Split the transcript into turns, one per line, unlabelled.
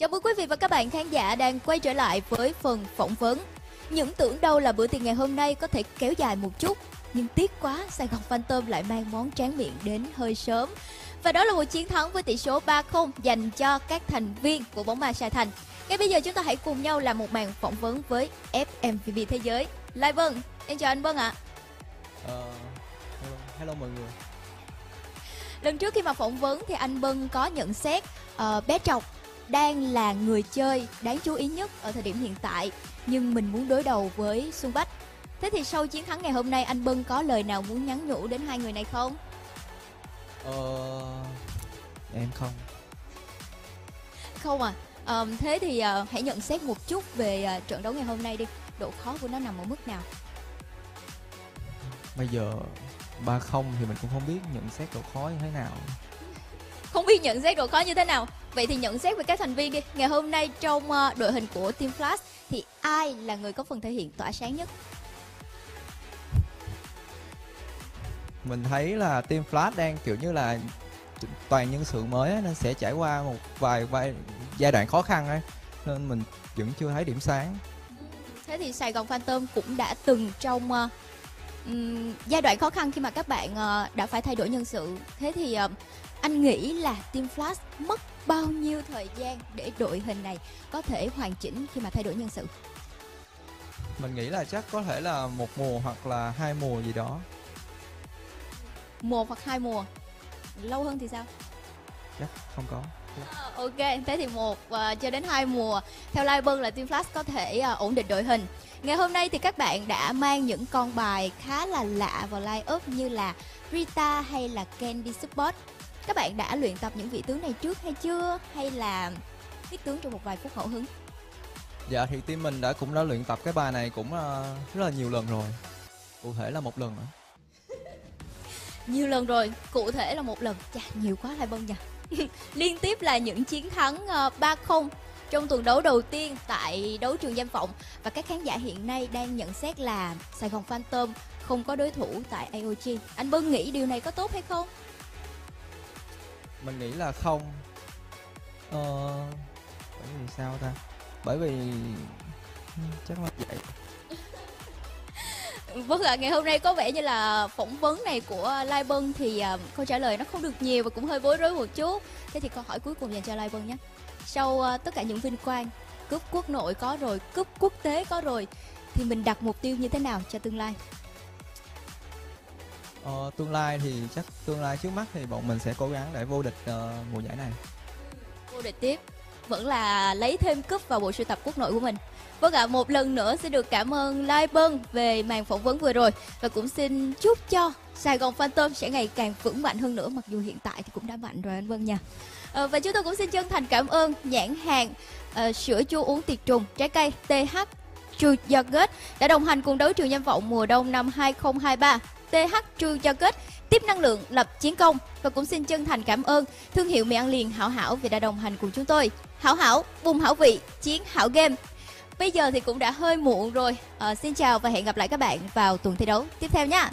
Chào mừng quý vị và các bạn khán giả đang quay trở lại với phần phỏng vấn. Những tưởng đâu là bữa tiệc ngày hôm nay có thể kéo dài một chút, nhưng tiếc quá Sài Gòn Phantom lại mang món tráng miệng đến hơi sớm. Và đó là một chiến thắng với tỷ số 3-0 dành cho các thành viên của bóng ma Sài Thành. Ngay bây giờ chúng ta hãy cùng nhau làm một màn phỏng vấn với FMVP Thế Giới. Lai Vân, em chào anh Vân ạ.
Ờ, hello, hello mọi người.
Lần trước khi mà phỏng vấn thì anh Bân có nhận xét uh, bé Trọc đang là người chơi đáng chú ý nhất ở thời điểm hiện tại nhưng mình muốn đối đầu với Xuân Bách. Thế thì sau chiến thắng ngày hôm nay anh Bân có lời nào muốn nhắn nhủ đến hai người này không?
Ờ, em không.
Không à. Ờm, thế thì ờ, hãy nhận xét một chút về ờ, trận đấu ngày hôm nay đi. Độ khó của nó nằm ở mức nào?
Bây giờ 3-0 thì mình cũng không biết nhận xét độ khó như thế nào.
Không biết nhận xét độ khó như thế nào. Vậy thì nhận xét về các thành viên đi. Ngày hôm nay trong ờ, đội hình của Team Flash thì ai là người có phần thể hiện tỏa sáng nhất?
Mình thấy là team Flash đang kiểu như là toàn nhân sự mới nên sẽ trải qua một vài, vài giai đoạn khó khăn ấy. Nên mình vẫn chưa thấy điểm sáng.
Thế thì Sài Gòn Phantom cũng đã từng trong ờ, ừm, giai đoạn khó khăn khi mà các bạn ờ, đã phải thay đổi nhân sự. Thế thì ờ, anh nghĩ là Team Flash mất bao nhiêu thời gian để đội hình này có thể hoàn chỉnh khi mà thay đổi nhân sự?
Mình nghĩ là chắc có thể là một mùa hoặc là hai mùa gì đó.
Một hoặc hai mùa? Lâu hơn thì sao?
Chắc không có.
Ờ, Ok, thế thì một ờ, cho đến hai mùa theo Lai Bân là Team Flash có thể ờ, ổn định đội hình. Ngày hôm nay thì các bạn đã mang những con bài khá là lạ vào line up như là Rita hay là Candy Support. Các bạn đã luyện tập những vị tướng này trước hay chưa hay là viết tướng trong một vài phút ngẫu hứng?
Dạ thì team mình đã cũng đã luyện tập cái bài này cũng ờ, rất là nhiều lần rồi. Cụ thể là một lần nữa.
Nhiều lần rồi, cụ thể là một lần. Chà, nhiều quá Lai Bân nha. Liên tiếp là những chiến thắng ờ, 3-0 trong tuần đấu đầu tiên tại đấu trường Giam Vọng và các khán giả hiện nay đang nhận xét là Sài Gòn Phantom không có đối thủ tại AOG. Anh Bân nghĩ điều này có tốt hay không?
Mình nghĩ là không ờ bởi vì sao ta bởi vì chắc là vậy
Vâng ạ, ngày hôm nay có vẻ như là phỏng vấn này của Lai Bân thì ờ, câu trả lời nó không được nhiều và cũng hơi bối rối một chút. Thế thì câu hỏi cuối cùng dành cho Lai Bân nhé. Sau ờ, tất cả những vinh quang, cúp quốc nội có rồi, cúp quốc tế có rồi thì mình đặt mục tiêu như thế nào cho tương lai?
Ờ, tương lai thì chắc tương lai trước mắt thì bọn mình sẽ cố gắng để vô địch uh, mùa giải này.
Vô địch tiếp. Vẫn là lấy thêm cúp vào bộ sưu tập quốc nội của mình. Vâng ạ một lần nữa xin được cảm ơn Lai Bân về màn phỏng vấn vừa rồi. Và cũng xin chúc cho Sài Gòn Phantom sẽ ngày càng vững mạnh hơn nữa mặc dù hiện tại thì cũng đã mạnh rồi anh Vân nha. Ờ, và chúng tôi cũng xin chân thành cảm ơn nhãn hàng uh, sữa chua uống tiệt trùng trái cây TH Chu Yogurt đã đồng hành cùng đấu trường danh vọng mùa đông năm 2023 TH True kết tiếp năng lượng lập chiến công và cũng xin chân thành cảm ơn thương hiệu mì ăn liền Hảo Hảo vì đã đồng hành cùng chúng tôi. Hảo Hảo, bùng hảo vị, chiến hảo game. Bây giờ thì cũng đã hơi muộn rồi. À, xin chào và hẹn gặp lại các bạn vào tuần thi đấu tiếp theo nha.